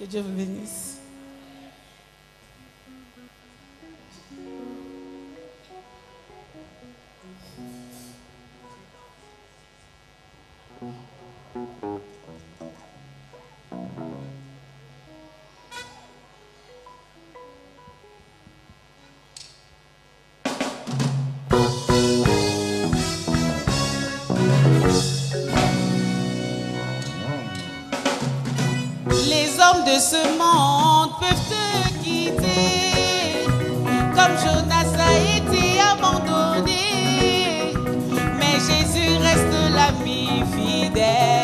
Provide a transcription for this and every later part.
Que Deus me benisse. Thank de ce monde peuvent te quitter, comme Jonas a été abandonné. Mais Jésus reste l'ami fidèle.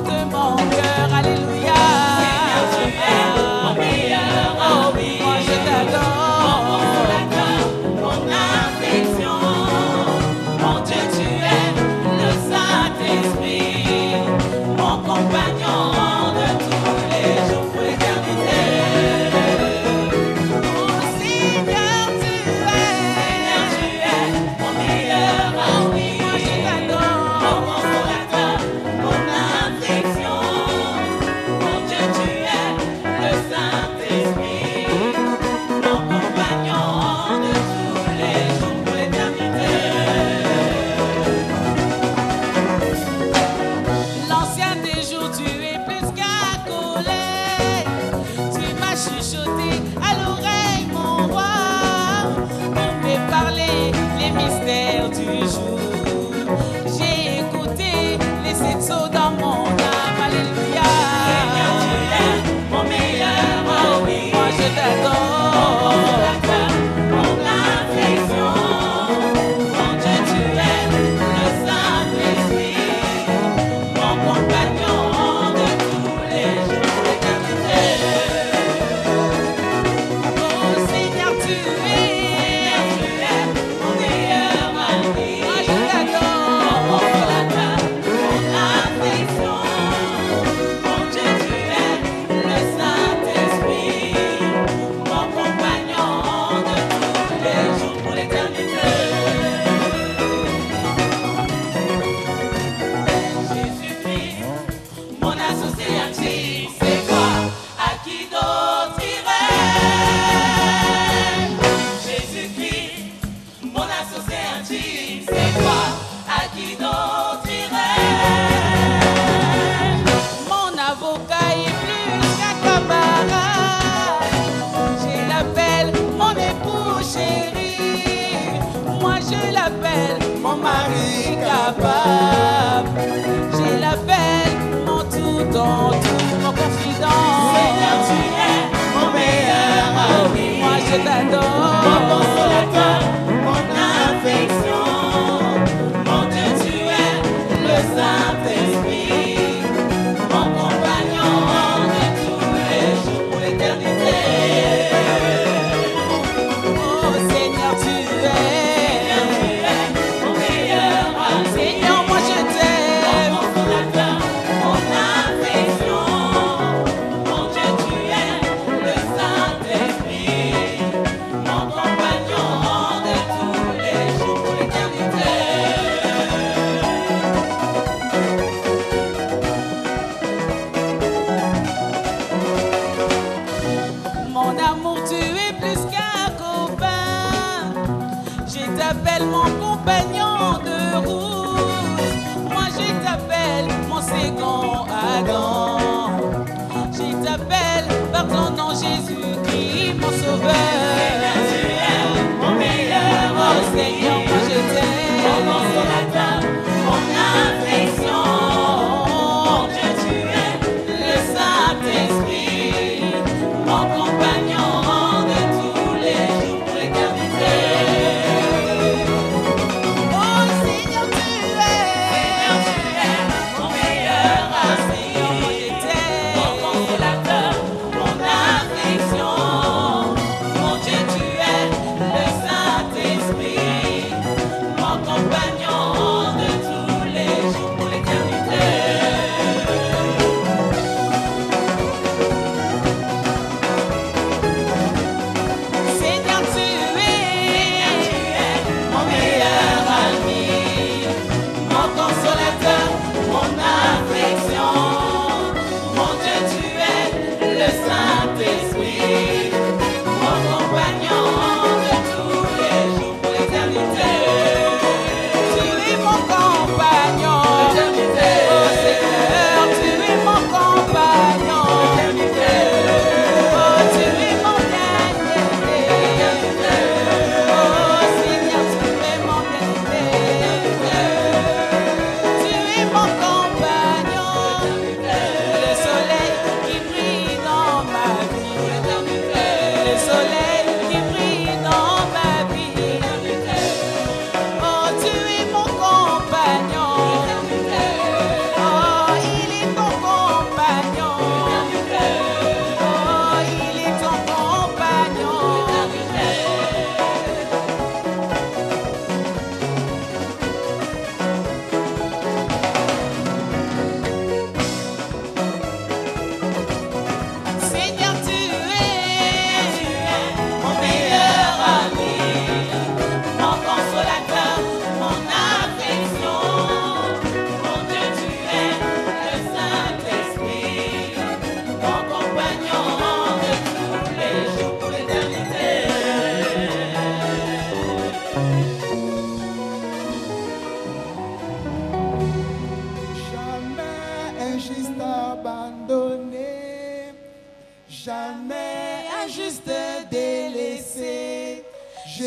de mon cœur. Allez. mon mari capable. J'ai la peine, mon tout en tout, mon confident. Seigneur, tu es mon meilleur ami. Moi, je t'adore. Mon amour, tu es plus qu'un copain. Je t'appelle mon compagnon.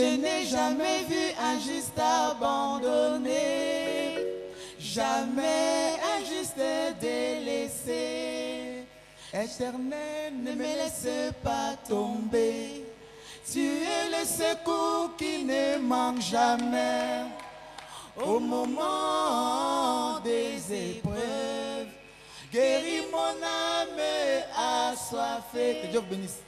Je n'ai jamais vu un juste abandonné. Jamais un juste délaissé. Éternel, ne me laisse pas tomber. Tu es le secours qui ne manque jamais. Au moment des épreuves, guéris mon âme assoiffée. Que Dieu bénisse.